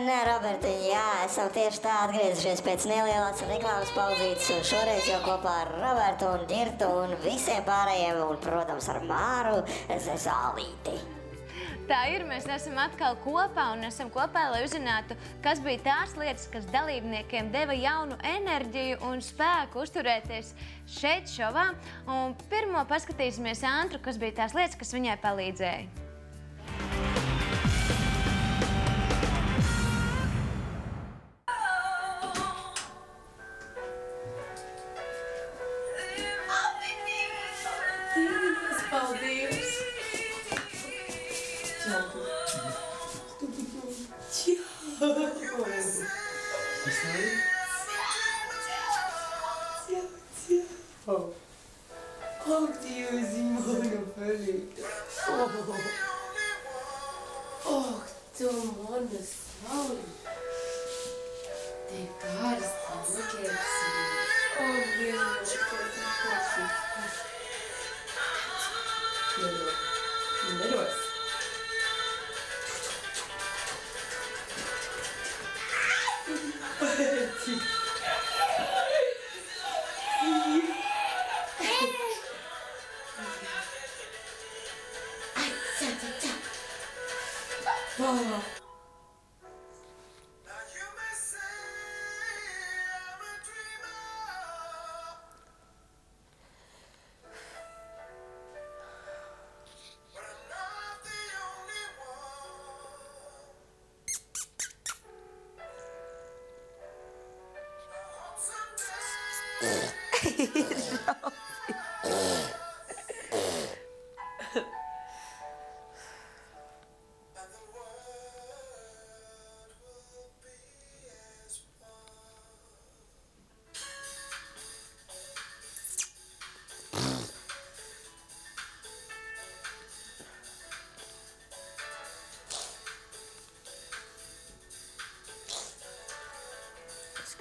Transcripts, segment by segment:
nē, Roberta, jā, esam tieši tā atgriezušies pēc nelielās reklāmas pauzītes, un šoreiz jau kopā ar Robertu un Girtu un visiem pārējiem, un, protams, ar Māru Zālīti. Tā ir, mēs esam atkal kopā un esam kopā, lai uzzinātu, kas bija tās lietas, kas dalībniekiem deva jaunu enerģiju un spēku uzturēties šeit šovā. Un pirmo paskatīsimies Antru, kas bija tās lietas, kas viņai palīdzēja. Oh.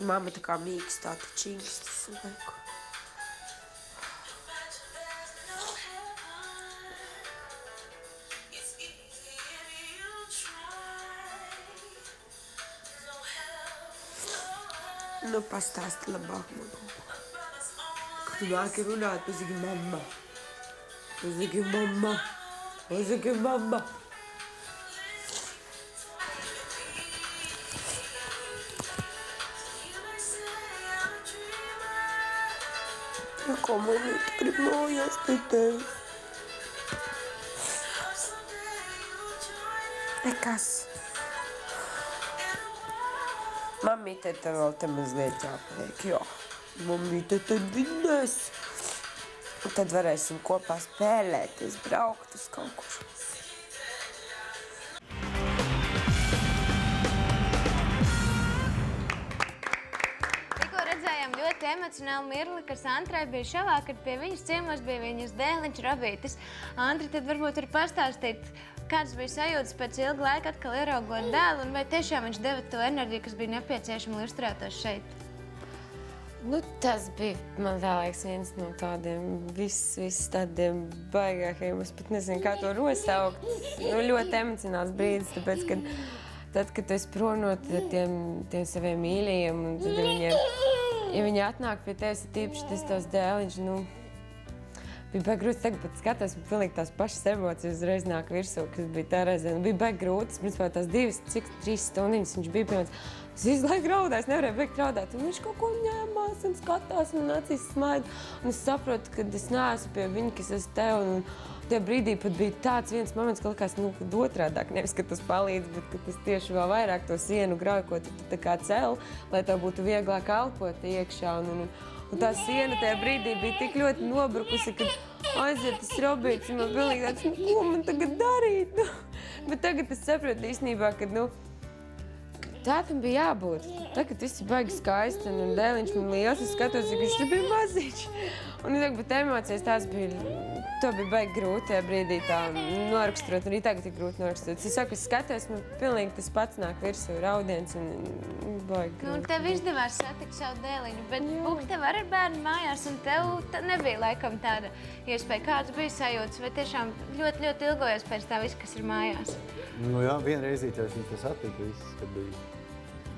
Mamma tā kā mīkstā, tā čīkstas laiku. Nu, pastāsti labāk man. Kad tu nāki runāt, pasaki mamma. Pasaki mamma. Pasaki mamma. Mamīte grib mājās pie tevis? Nekas. Mamīte tev vēl te mazliet jāpaliek, jo. Mamīte tad vinnēs. Un tad varēsim kopā spēlēties, braukt uz kaut kur. Ļoti emocionālu mirli, kas Antrai bija šovā, kad pie viņas ciemos bija viņas dēliņš Robītis. Antri, tad varbūt var pastāstīt, kāds bija sajūtas pēc ilga laika atkal ieraugot dēlu, un vai tiešām viņš deva to enerģiju, kas bija nepieciešama, lai uzturētos šeit? Nu, tas bija, man liekas, viens no tādiem vis, vis tādiem baigākajiem. Es pat nezinu, kā to nosaukt. Nu, ļoti emocionāls brīdis, tāpēc, kad, tad, kad tu esi prom no tiem, tiem saviem mīļajiem, un tad viņiem, ja viņi atnāk pie tevis, tīpaši tas tavs dēliņš, nu, bija baigi grūti. Tagad pat skatos, man pilnīgi tās pašas emocijas uzreiz nāk virsū, kas bija tā reizē. Nu, bija baigi grūti, principā tās divas, cik trīs stundiņas viņš bija pie manis. Es visu laiku raudāju, es nevarēju beigt raudāt. Un viņš kaut ko ņēmās un skatās un acīs smaida. Un es saprotu, ka es neesmu pie viņa, kas esmu te. Un, un tajā brīdī pat bija tāds viens moments, ka likās, nu, kad otrādāk, nevis, ka tas palīdz, bet ka tas tieši vēl vairāk to sienu grauj, ko tu, tu tā kā cel, lai tev būtu vieglāk elpot iekšā. Un, un, un tā siena tajā brīdī bija tik ļoti nobrukusi, ka aiziet tas robīts, un man pilnīgi tāds, nu, ko man tagad darīt? Nu, bet tagad es saprotu īstenībā, ka, nu, Tā tam bija jābūt. Tagad viss ir baigi skaisti un dēliņš man liels. Es skatos, cik viņš bija maziņš. Un es saku, bet emocijas tās bija, to bija baigi grūti tajā brīdī tā noraksturot. Arī tagad ir grūti noraksturot. Es saku, es skatos, man pilnīgi tas pats nāk virsū raudiens un un baigi Nu, un grūti. tev izdevās satikt savu dēliņu, bet Buka tev arī ir bērni mājās, un tev nebija laikam tāda iespēja. Kāds bija sajūtas, vai tiešām ļoti, ļoti ilgojies pēc tā viss, kas ir mājās? Nu, jā, vienreiz es viņu te satiku, viss, kad bija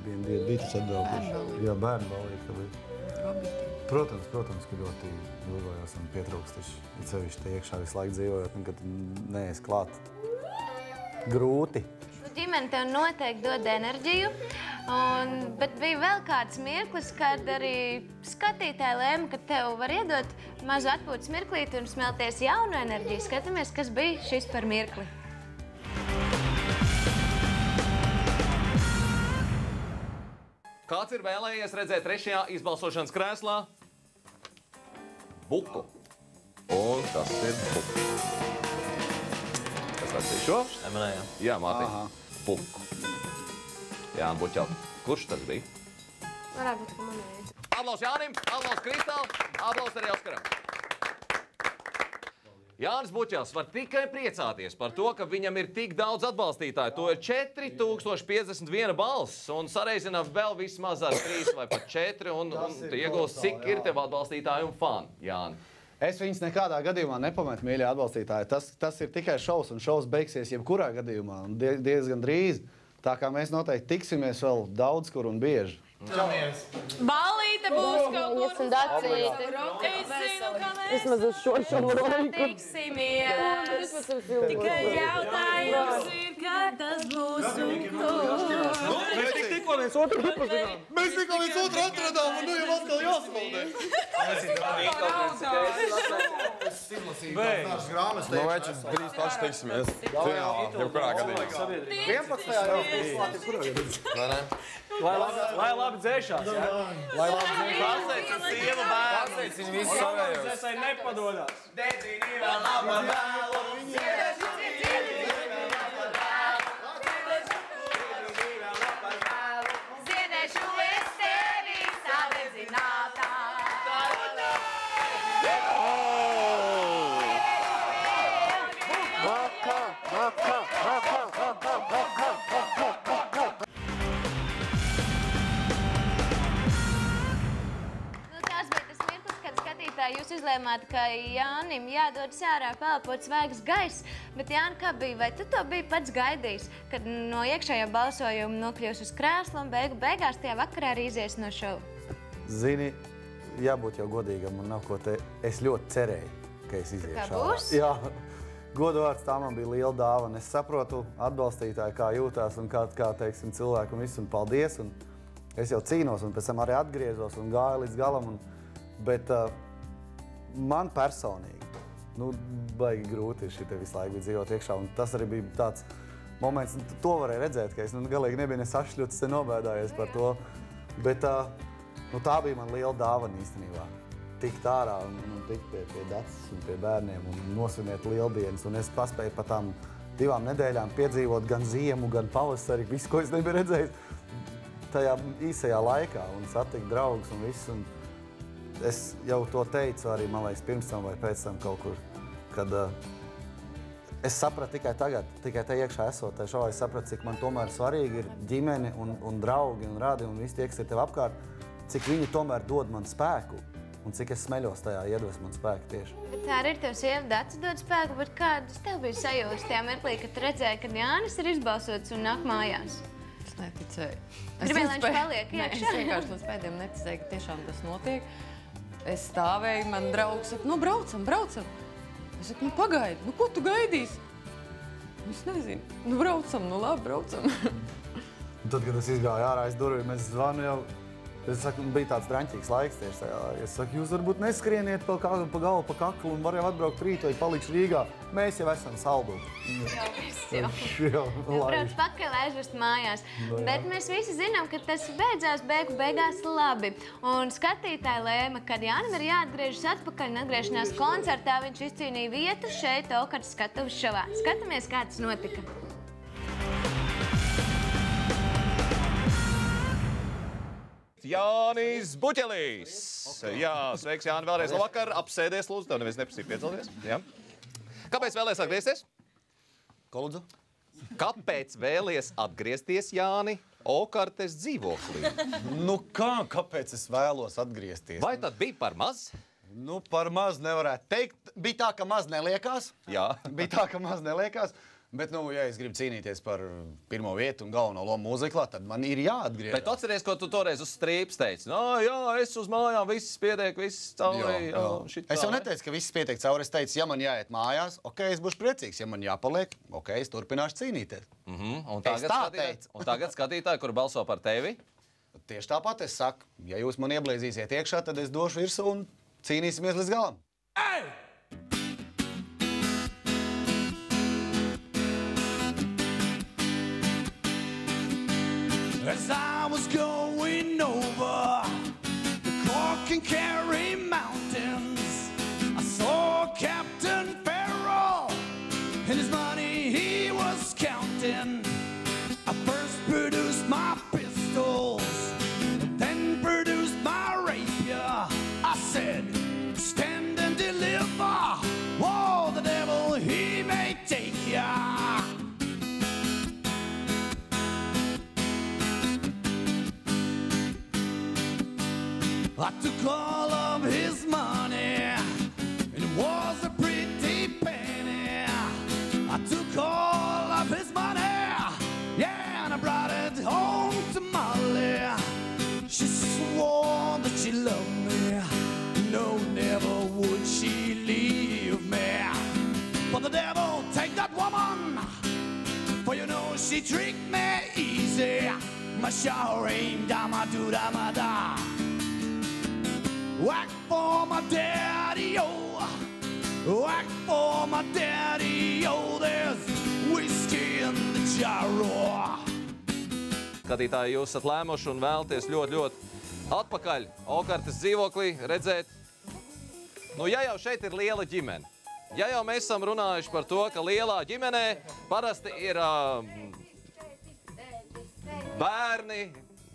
viena diena, bija tas atbraukuši. Jā, bērnu ka bija. Protams, protams, ka ļoti ilgojās un pietrūkst. taču it sevišķi te iekšā visu laiku dzīvojot, un kad neesi klāt. Grūti. Nu, Ģimene tev noteikti dod enerģiju, un, bet bija vēl kāds mirklis, kad arī skatītāji lēma, ka tev var iedot mazu atpūtas mirklīti un smelties jaunu enerģiju. Skatāmies, kas bija šis par mirkli. Kāds ir vēlējies redzēt trešajā izbalsošanas krēslā? Buku. Un tas ir buku. Kas tas ir šo? Emanējā. Jā, Mārtiņ. Buku. Jā, Buķel. Kurš tas bija? Varētu būt, ka man ir. Aplaus Jānim, aplaus Kristāl, aplaus arī Oskaram. Jānis Buķels var tikai priecāties par to, ka viņam ir tik daudz atbalstītāju. To ir 4051 balss, un sareizina vēl vismaz ar 3 vai pat 4, un, un tu iegūsi, cik ir tev atbalstītāju un fani, Jāni. Es viņus nekādā gadījumā nepametu, mīļie atbalstītāji. Tas, tas ir tikai šovs, un šovs beigsies jebkurā gadījumā, diezgan drīz. Tā kā mēs noteikti tiksimies vēl daudz kur un bieži. Balīte būs kaut kur un dacīti. Zinu, ka mēs Vismaz uz šo šo laiku. tiksimies. Tikai jautājums ir, kad tas būs un kur. Mēs tikko viens otru atradām, un nu jau atkal jāsmaldē. Nu, veči, drīz paši tiksimies. Finālā, jebkurā gadījumā. 11. jau izslēgt jebkurā gadījumā. Vai? Lai labi dzēšās, jā? Lai labi Pasveicu sievu bērnu. Pasveic viņu visus savējos. Dzēsai nepadodas. Ziedēšu izlēmāt, ka Jānim jādodas ārā pelpot svaigs gaiss. Bet, Jānis, kā bija? Vai tu to biji pats gaidījis, kad no iekšējā balsojuma nokļūsi uz krēslu un beigu beigās tajā vakarā arī izies no šova? Zini, jābūt jau godīgam, un nav ko te. Es ļoti cerēju, ka es iziešu. kā ārā. būs? Jā, godvārds tā man bija liela dāvana. Es saprotu, atbalstītāji, kā jūtās un kā, kā teiksim, cilvēki un viss, un paldies. Un es jau cīnos, un pēc tam arī atgriezos un gāju līdz galam. Un, bet uh, man personīgi, nu, baigi grūti šī visu laiku dzīvot iekšā. Un tas arī bija tāds moments, to varēja redzēt, ka es nu, galīgi nebiju ne sašļuts, ne nobēdājies par to. Bet nu, tā bija man liela dāvana īstenībā. Tikt ārā un, un tikt pie, pie dacas un pie bērniem un nosvinēt lieldienas. Un es paspēju pa tām divām nedēļām piedzīvot gan ziemu, gan pavasari, visu, ko es nebiju redzējis tajā īsajā laikā un satikt draugus un visu. Un es jau to teicu arī, man liekas, pirms tam vai pēc tam kaut kur, kad uh, es sapratu tikai tagad, tikai te iekšā esot tajā šovā, es sapratu, cik man tomēr svarīgi ir ģimene un, un draugi un radi un visi tie, kas ir tev apkārt, cik viņi tomēr dod man spēku un cik es smeļos tajā iedvesmu un spēku tieši. Bet tā arī ir tev sieva, Dārsa, dod spēku. Bet kādas tev bija sajūtas tajā mirklī, kad tu redzēji, ka Jānis ir izbalsots un nāk mājās? Es neticēju. Gribēji, lai viņš paliek Nē, iekšā? Es vienkārši līdz pēdējiem neticēju, ka tiešām tas notiek. Es stāvēju, man draugs saka, nu braucam, braucam. Es saku, nu pagaidi, nu ko tu gaidīsi? Es nezinu, nu braucam, nu labi, braucam. Tad, kad es izgāju ārā aiz durvīm, es zvanu jau. Es saku, bija tāds drāmīgs laiks tieši laikā. Es saku, jūs varbūt neskrieniet pa, kā- pa galvu, pa kaklu un varat atbraukt rīt vai palikt Rīgā. Mēs jau esam saldu. Jā, viss jau. Jā, Brauc laiž. pakaļ aizvest mājās. Nu, jā. Bet mēs visi zinām, ka tas beidzās beigu beigās labi. Un skatītāji lēma, ka Jānis ir jāatgriežas atpakaļ un atgriešanās koncertā. Viņš izcīnīja vietu šeit, Okartas skatuves šovā. Skatāmies, kā tas notika. Jānis Buķelīs. Jā, sveiks, Jāni, vēlreiz labvakar. Apsēdies, lūdzu, tev neviens neprasīja piecelties. Jā. Kāpēc vēlēs atgriezties? Ko lūdzu? Kāpēc vēlies atgriezties, Jāni, Okartes dzīvoklī? Nu kā, kāpēc es vēlos atgriezties? Vai tad bija par maz? Nu, par maz nevarētu teikt. Bija tā, ka maz neliekās. Jā. Bija tā, ka maz neliekās. Bet, nu, ja es gribu cīnīties par pirmo vietu un galveno lomu mūziklā, tad man ir jāatgriežas. Bet atceries, ko tu toreiz uz strīpas teici? No, jā, es uz mājām, viss pietiek, viss cauri. Jā, šitā, Es jau ne? neteicu, ka viss pietiek cauri. Es teicu, ja man jāiet mājās, ok, es būšu priecīgs. Ja man jāpaliek, ok, es turpināšu cīnīties. Mhm, un Es tagad, tā skatītāji, teicu. un tagad skatītāji, kur balso par tevi, Tieši tāpat es saku, ja jūs man ieblēzīsiet iekšā, tad es došu virsū un cīnīsimies līdz galam. As I was going over the Cork and Kerry jūs esat lēmuši un vēlaties ļoti, ļoti atpakaļ Okartes dzīvoklī redzēt. Nu, ja jau šeit ir liela ģimene, ja jau mēs esam runājuši par to, ka lielā ģimenē parasti ir uh, bērni,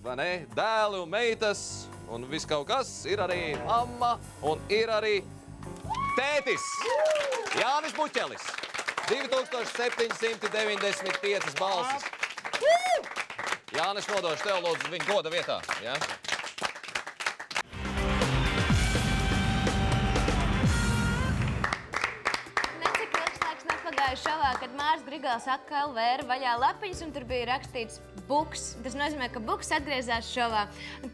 vai ne, dēli un meitas, un viss kaut kas, ir arī mamma un ir arī tētis Jānis Buķelis. 2795 balsis. Jānis, nodošu tev, lūdzu, viņa goda vietā. Ja? Šovā, kad Mārs Grigals atkal vēra vaļā lapiņas, un tur bija rakstīts buks. Tas nozīmē, ka buks atgriezās šovā.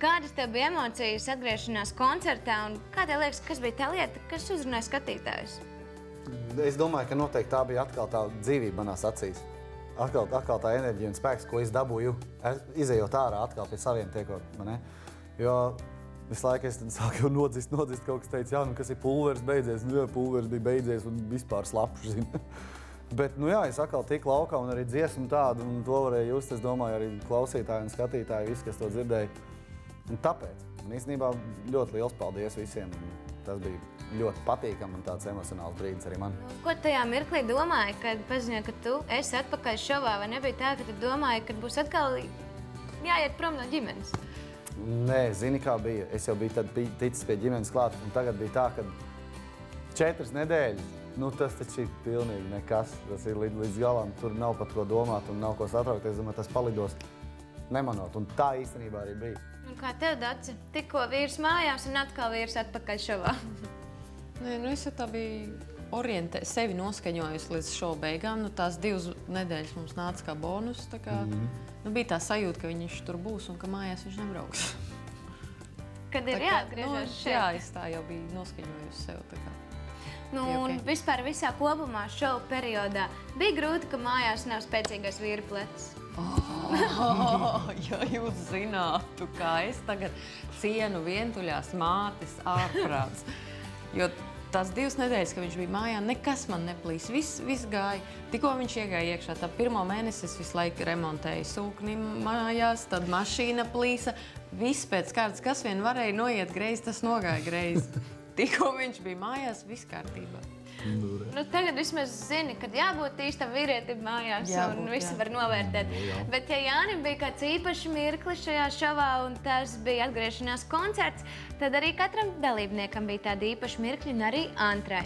Kādas tev bija emocijas atgriešanās koncertā, un kā tev liekas, kas bija tā lieta, kas uzrunāja skatītājus? Es domāju, ka noteikti tā bija atkal tā dzīvība manās acīs. Atkal, atkal tā enerģija un spēks, ko es dabūju, es- izejot ārā, atkal pie saviem tiekot. Jo visu laiku es sāku nodzist, nodzist kaut kas teica, jā, nu kas ir pulveris beidzies. Nu, jā, pulveris bija beidzies un vispār slapš, zini. Bet, nu jā, es atkal tiku laukā un arī dziesmu tādu, un to varēja just, es domāju, arī klausītāji un skatītāji, visi, kas to dzirdēja. Un tāpēc, un īstenībā ļoti liels paldies visiem. Tas bija ļoti patīkami un tāds emocionāls brīdis arī man. Ko tajā mirklī domāji, kad paziņoji, ka tu esi atpakaļ šovā, vai nebija tā, ka tu domāji, ka būs atkal jāiet prom no ģimenes? Nē, zini, kā bija. Es jau biju tad ticis pie ģimenes klāt, un tagad bija tā, ka četras nedēļas. Nu, tas taču ir pilnīgi nekas. Tas ir līdz, līdz galam. Tur nav par ko domāt un nav ko satraukties. Es domāju, tas palidos nemanot. Un tā īstenībā arī bija. Un kā tev, Dārci, tikko vīrs mājās un atkal vīrs atpakaļ šovā? Nē, nu es jau tā biju orientējusi, sevi noskaņojusi līdz šova beigām. Nu, tās divas nedēļas mums nāca kā bonus. tā Kā, mm. -hmm. nu, bija tā sajūta, ka viņš tur būs un ka mājās viņš nebrauks. Kad ir jāatgriežas nu, šeit. Jā, es tā jau biju noskaņojusi sev. tā kā. Nu, Bija un vispār visā kopumā šova periodā bija grūti, ka mājās nav spēcīgais vīra plecs. Oh, ja jūs zinātu, kā es tagad cienu vientuļās mātes ārprāts. Jo tās divas nedēļas, kad viņš bija mājā, nekas man neplīs. Viss, viss gāja. Tikko viņš iegāja iekšā, tad pirmo mēnesi es visu laiku remontēju sūkni mājās, tad mašīna plīsa. Viss pēc kārtas, kas vien varēja noiet greizi, tas nogāja greizi. Tikko viņš bija mājās, viss kārtībā. Nu, tagad vismaz zini, ka jābūt īstam vīrietim mājās, Jābūt, un viss jā. var novērtēt. Bet, ja Jānis bija kāds īpašs mirklis šajā šovā, un tas bija atgriešanās koncerts, tad arī katram dalībniekam bija tādi īpaši mirkļi, un arī Antrai.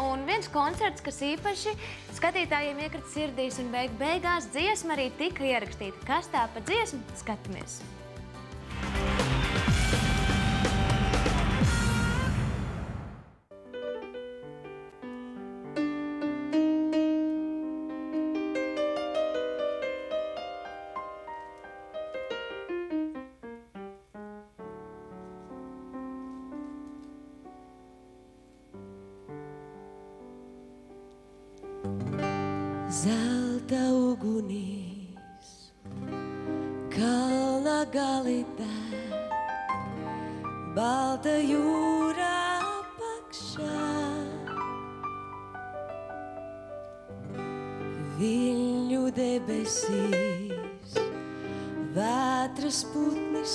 Un viens koncerts, kas īpaši skatītājiem iekrita sirdīs, un beig beigās dziesma arī tika ierakstīta. Kas tā pa dziesmu? Skatāmies! Zelta ugunīs, kalna galītē, balta jūra apakšā. Viļņu debesīs, vētras putni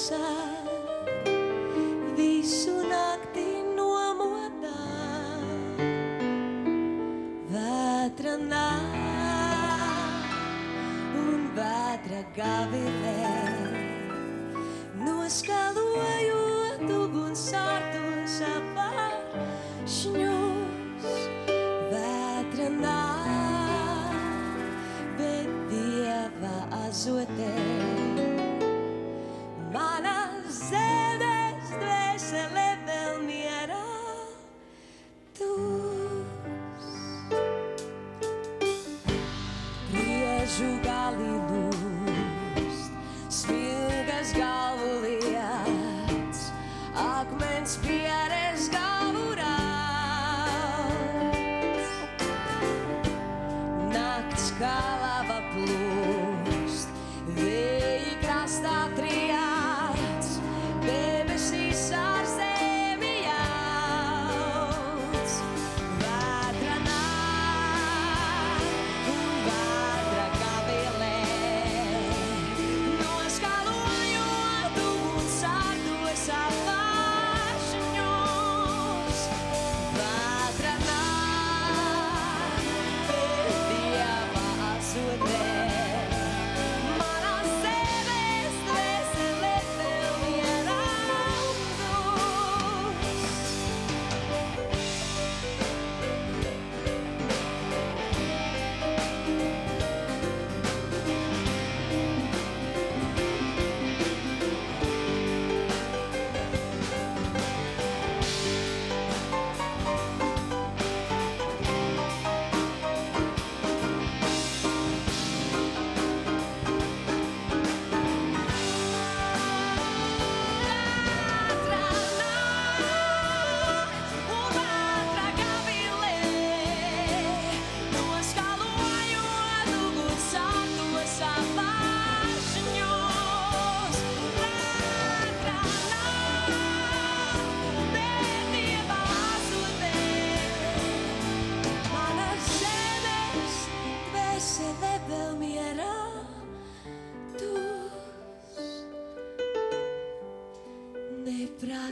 suerte.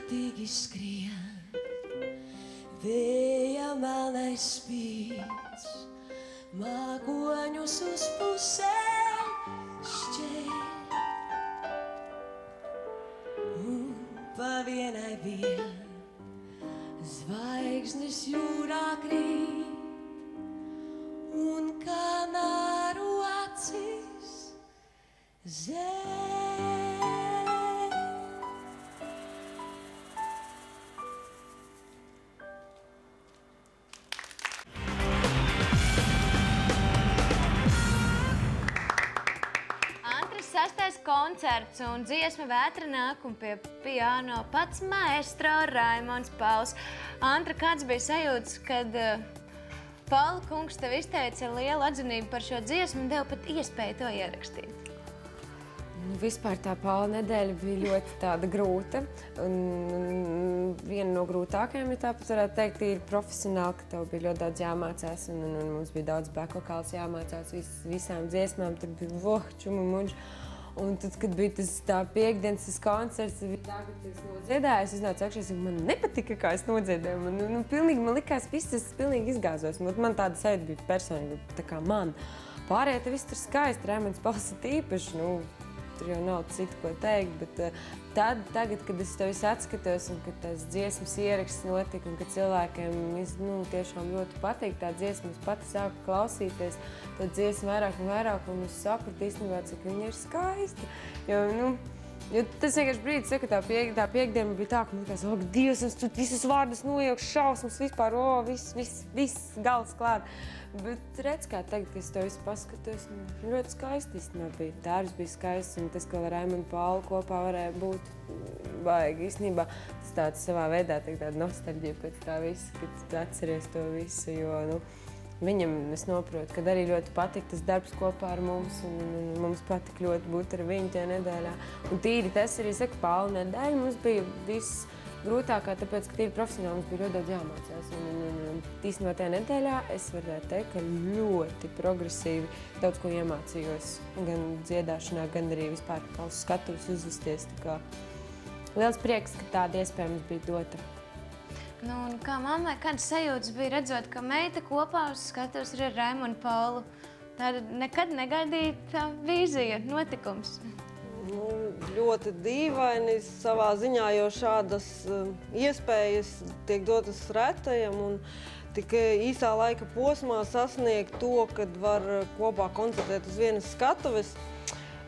Neprātīgi skrien, vēja melnais spīds, mākoņus uz pusēm šķēr. Un pa vienai vien zvaigznes jūrā koncerts un dziesma vētra nāk un pie piano pats maestro Raimons Pauls. Antra, kāds bija sajūts, kad uh, Paula kungs tev izteica lielu atzinību par šo dziesmu un deva pat iespēju to ierakstīt? Nu, vispār tā pāla nedēļa bija ļoti tāda grūta. Un, un viena no grūtākajām, ja tāpat varētu teikt, ir profesionāli, ka tev bija ļoti daudz jāmācās. Un, un, un mums bija daudz bekokāls jāmācās vis, visām dziesmām. Tur bija vohču un muņš. Un tad, kad bija tas piekdienas koncerts, tā, ka es nodziedāju, es iznācu augšā, un man nepatika, kā es nodziedāju. Man, nu, pilnīgi, man likās, viss tas pilnīgi izgāzos. Un, man tāda sajūta bija personīgi, tā kā man. Pārējie te viss tur skaisti, Rēmons Pauls ir īpaši. Nu, Tur jau nav citu, ko teikt. Bet uh, tad, tagad, kad es to visu atskatos, un kad tas dziesmas ieraksts notika, un kad cilvēkiem nu, tiešām ļoti patīk tā dziesma, es pati sāku klausīties to dziesmu vairāk un vairāk, un es sapratu īstenībā, cik viņa ir skaista. Jo, nu, Jo tas vienkārši brīdis, kad tā, piek, tā piekdiena bija tā, ka man liekas, ak, Dievs, es tur visus vārdus nojaukšu, šausmas vispār, o, viss, viss, viss gals klāt. Bet redz, kā tagad, kad es to visu paskatos, nu, ļoti skaisti īstenībā bija. Darbs bija skaists, un tas, ko ar Raimonu Paulu kopā varēja būt, baigi īstenībā. Tas tāds savā veidā tā tāda nostalģija pēc tā visa, kad tu atceries to visu, jo, nu, Viņam es saprotu, ka arī ļoti patīk tas darbs kopā ar mums. Un, un, un mums patīk ļoti būt ar viņu tajā nedēļā. Un tīri tas arī saka, Pauli, nedēļa mums bija viss grūtākā, tāpēc, ka tīri profesionāli mums bija ļoti daudz jāmācās. Un, un, un, un īstenībā tajā nedēļā es varētu teikt, ka ļoti progresīvi daudz ko iemācījos. Gan dziedāšanā, gan arī vispār kā uz skatuves uzvesties. Tā kā Liels prieks, ka tāda iespēja mums bija dota. Nu, un kā mammai, kādas sajūtas bija redzot, ka meita kopā uz skatuves ir ar Raimonu Paulu? Tāda nekad negaidīta vīzija, notikums. Nu, ļoti dīvaini savā ziņā, jo šādas uh, iespējas tiek dotas retajam. Un tik eh, īsā laika posmā sasniegt to, kad var eh, kopā koncertēt uz vienas skatuves.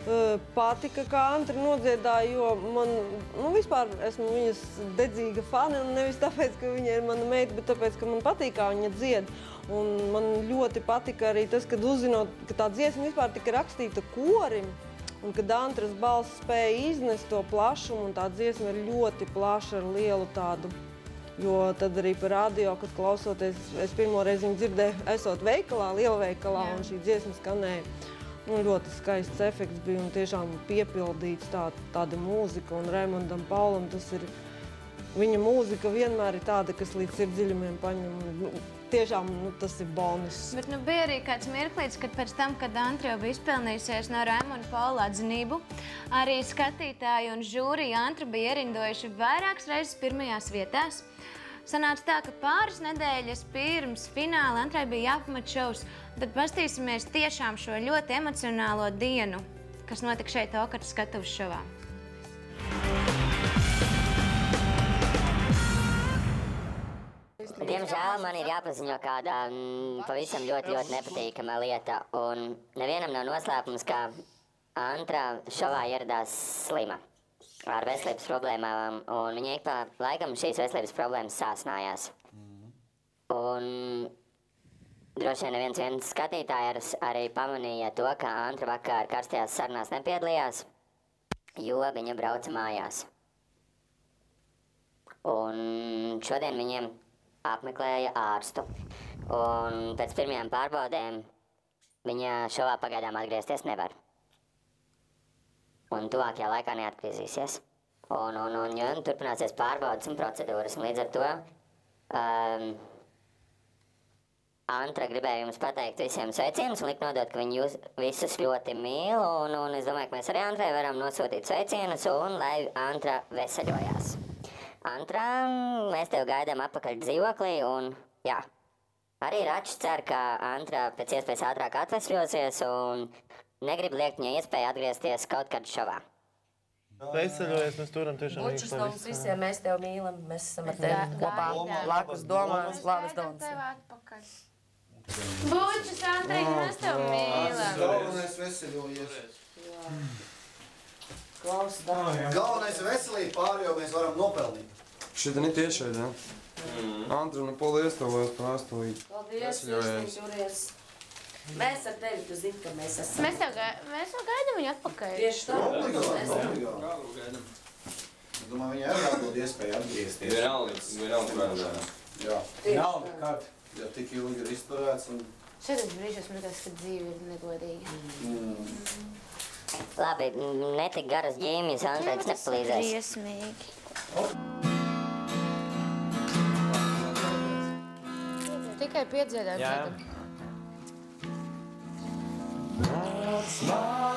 Uh, Patika, kā Antri nodziedāja, jo man nu, vispār esmu viņas dedzīga fani. un Nevis tāpēc, ka viņa ir mana meita, bet tāpēc, ka man patīk, kā viņa dzied. Un man ļoti patika arī tas, kad uzzinot, ka tā dziesma vispār tika rakstīta korim. Un kad Antras balss spēja iznest to plašumu, un tā dziesma ir ļoti plaša ar lielu tādu. Jo tad arī par radio, kad klausoties, es pirmo reizi viņu dzirdēju, esot veikalā, lielveikalā, un šī dziesma skanēja. Nu, ļoti skaists efekts bija un tiešām piepildīts tā, tāda mūzika. Un Raimondam Paulam tas ir, viņa mūzika vienmēr ir tāda, kas līdz sirdziļumiem paņem. Nu, tiešām nu, tas ir bonus. Bet nu, bija arī kāds mirklis, kad pēc tam, kad Andrija bija izpelnījusies no Raimona Paula atzinību, arī skatītāji un žūrija Antra bija ierindojuši vairākas reizes pirmajās vietās. Sanāca tā, ka pāris nedēļas pirms fināla Antrai bija jāpamat šovs. Tad pastīsimies tiešām šo ļoti emocionālo dienu, kas notika šeit Okarta skatuves šovā. Diemžēl man ir jāpaziņo kāda mm, pavisam ļoti, ļoti nepatīkama lieta. Un nevienam nav noslēpums, ka Antra šovā ieradās slima ar veselības problēmām. Un viņa ik pa laikam šīs veselības problēmas sāsnājās. Un droši vien neviens viens skatītājs arī pamanīja to, ka Antra vakar karstajās sarunās nepiedalījās, jo viņa brauca mājās. Un šodien viņiem apmeklēja ārstu. Un pēc pirmajām pārbaudēm viņa šovā pagaidām atgriezties nevar. Un tuvākajā laikā neatgriezīsies. Un, un, un jo, turpināsies pārbaudas un procedūras. Un līdz ar to um, Antra gribēja jums pateikt visiem sveicienus un likt nodot, ka viņi jūs visus ļoti mīl. Un, un es domāju, ka mēs arī Antrai varam nosūtīt sveicienus un lai Antra veseļojās. Antrā, mēs tev gaidām atpakaļ dzīvoklī, un jā, arī Račs cer, ka Antra pēc iespējas ātrāk atvesļosies un negrib liekt viņai iespēju atgriezties kaut kad šovā. Veseļojies, mēs turam tiešām Bučus no mums visiem, mēs tevi mīlam, mēs esam ar tevi kopā, blakus domās, labas domas. Bučus, Andrej, mēs tev mīlam! Galvenais veseļojies. Klaus, Galvenais ir veselība, pārējo mēs varam nopelnīt. Šitā ne tiešai, ne? Antra, nu paldies tev par vēstulī. Paldies, jūs turies. Mēs ar tevi, tu zini, ka mēs esam. Mēs tev, gai mēs tev gaidām viņu atpakaļ. Tieši tā. Obligāti, obligāti. Es domāju, viņai arī jādod iespēja atgriezties. Vienalga, vienalga vērtējā. Jā. Vienalga, kad? Ja tik ilgi ir izturēts un... Šādos brīžos man liekas, ka dzīve ir negodīga. Mm. Labi, netik garas ģēmijas Andrejs nepalīdzēs. Briesmīgi. Tikai piedziedāt. Jā. Nāc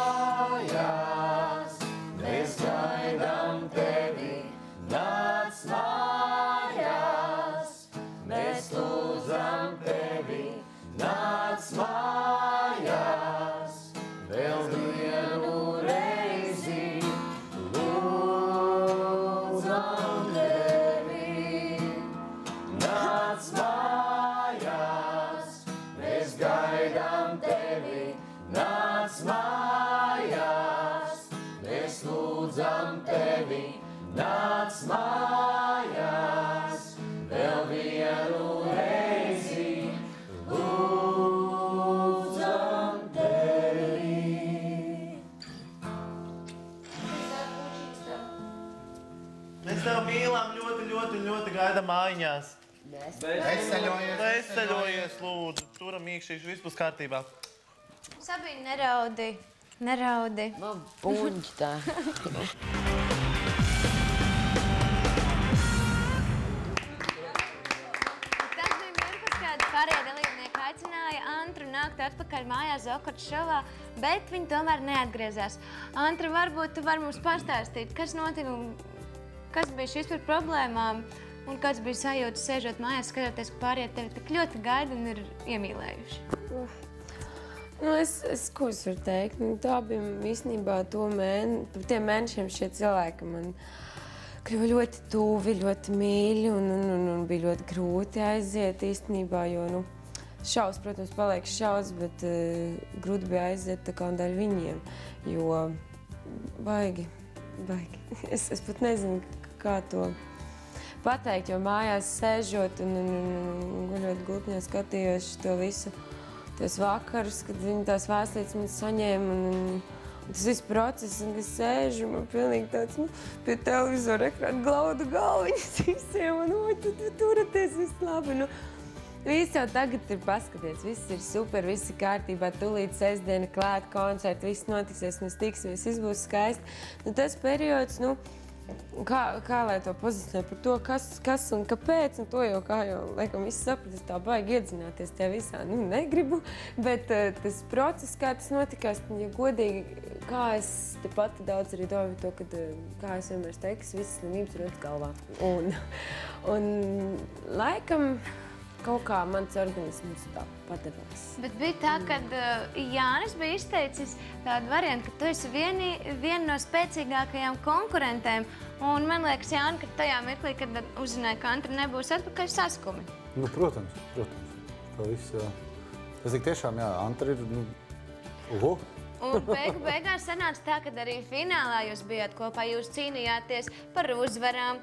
Iekšīs, viss būs kārtībā. Sabīna, neraudi. Neraudi. Man puņķi tā. Aicināja Antru nākt atpakaļ mājās Zokarta šovā, bet viņi tomēr neatgriezās. Antra, varbūt tu vari mums pastāstīt, kas notika un kas bija šis par problēmām un kāds bija sajūta sēžot mājās, skatoties, ka pārējie tevi tik ļoti gaida un ir iemīlējuši. Nu, es, es, ko es varu teikt? Nu, tā bija īstenībā to mēne, tiem mēnešiem šie cilvēki man kļuva ļoti tuvi, ļoti mīļi un, un, un, un bija ļoti grūti aiziet īstenībā, jo, nu, šaus, protams, paliek šaus, bet uh, grūti bija aiziet tā kā daļa viņiem, jo baigi, baigi. Es, es pat nezinu, kā to pateikt, jo mājās sēžot un, un, un, un guļot gultņā skatījos to visu tos vakarus, kad viņi tās vēstures man saņēma. Un, un, tas viss process, un es sēžu, man pilnīgi tāds nu, pie televizora ekrāna glaudu galviņas visiem, un oi, tu, tu turaties, viss labi. Nu, Viss jau tagad ir paskaties, viss ir super, viss ir kārtībā. Tūlīt sestdiena klāta koncerta, viss notiksies, mēs tiksimies, viss būs skaisti. Nu, tas periods, nu, kā, kā lai to pozicionē par to, kas, kas un kāpēc, un to jau, kā jau, laikam, viss sapratīs, tā baigi iedzināties tajā visā, nu, negribu, bet uh, tas process, kā tas notikās, ja godīgi, kā es te pati daudz arī domāju to, kad, uh, kā es vienmēr teiktu, visas slimības ir rotas galvā. Un, un laikam, kaut kā mans organisms tā padevās. Bet bija tā, ka uh, Jānis bija izteicis tādu variantu, ka tu esi vieni, viena no spēcīgākajām konkurentēm. Un man liekas, Jānis, ka tajā mirklī, kad uzzināja, ka Antra nebūs atpakaļ saskumi. Nu, protams, protams. To visu, jā. Tas ir tiešām, jā, Antra ir, nu, uhu. Un beigu beigās sanāca tā, ka arī finālā jūs bijāt kopā, jūs cīnījāties par uzvarām,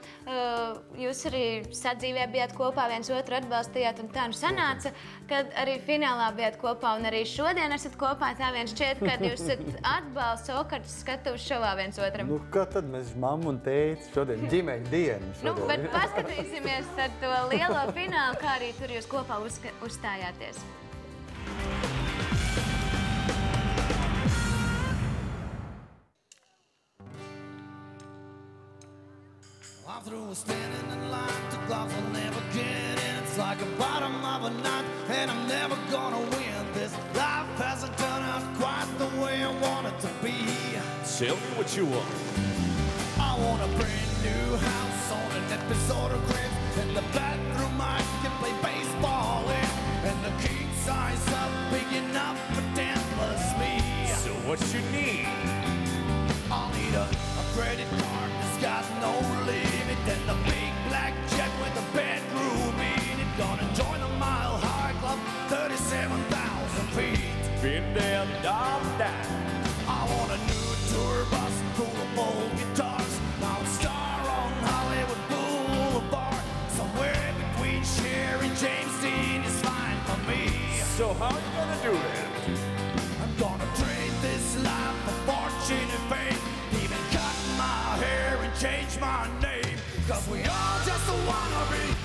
jūs arī sadzīvē bijāt kopā, viens otru atbalstījāt, un tā nu sanāca, kad arī finālā bijāt kopā, un arī šodien esat kopā, tā viens šķiet, kad jūs esat atbalsts okartas skatuves šovā viens otram. Nu, kā tad mēs mammu un tēti šodien ģimeņa dienu? Nu, šodien, bet ja? paskatīsimies ar to lielo finālu, kā arī tur jūs kopā uzstājāties. Through standing in line. The clouds will never get in. It's like a bottom of a ninth, and I'm never gonna win. This life hasn't turned out quite the way I want it to be. Tell me what you want. I want a brand new house on an episode of Cribs, and the bathroom I can play baseball in, and the king size up big enough for ten plus me. So what you need? I'll need a, a credit card that's got no limit and the big black jet with a bedroom in it. Gonna join the Mile High Club, 37,000 feet. Been there, done that. I want a new tour bus full of old guitars. Now star on Hollywood Boulevard. Somewhere between Cher and James Dean is fine for me. So how you gonna do that? I'm gonna trade this life for fortune and fame. Even cut my hair and change my name. Cause we all just wanna be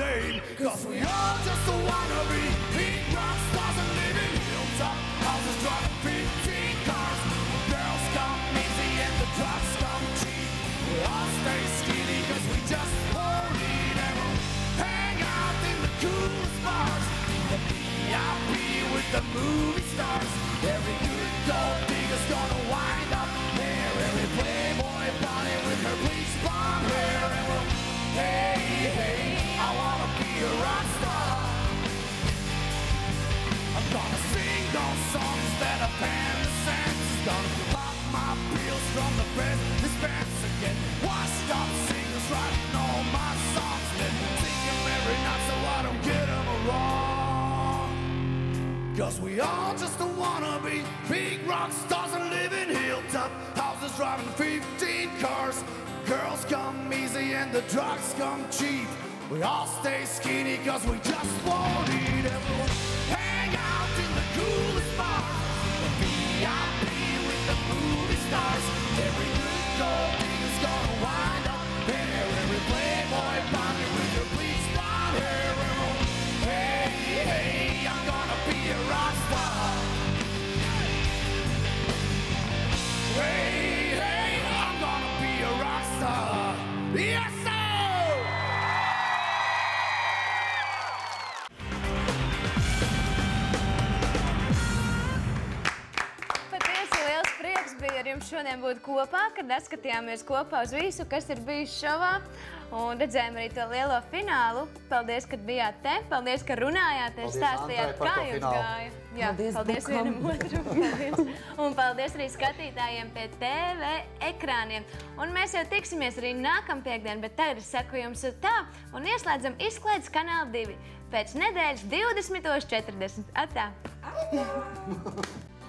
name. Cause we all just wanna be rock stars and live in hilltop houses driving 15 cars. Girls come easy and the drugs come cheap. We all stay skinny cause we just won't eat and we'll hang out in the coolest bars. The VIP with the movie stars. Every good gold We all stay skinny cause we just won't eat everyone. Šodien būt kopā, kad neskatījāmies kopā uz visu, kas ir bijis šovā. Un redzējām arī to lielo finālu. Paldies, ka bijāt te. Paldies, ka runājāt, stāstījāt, kā jums gāja. Jā, Paldies paldies vienam otram. Paldies. Un paldies arī skatītājiem pie TV ekrāniem. Un mēs jau tiksimies arī nākamā piekdienā, bet tagad es saku jums tā un ieslēdzam izklaides kanālu 2. Pēc nedēļas 20.40. Atā!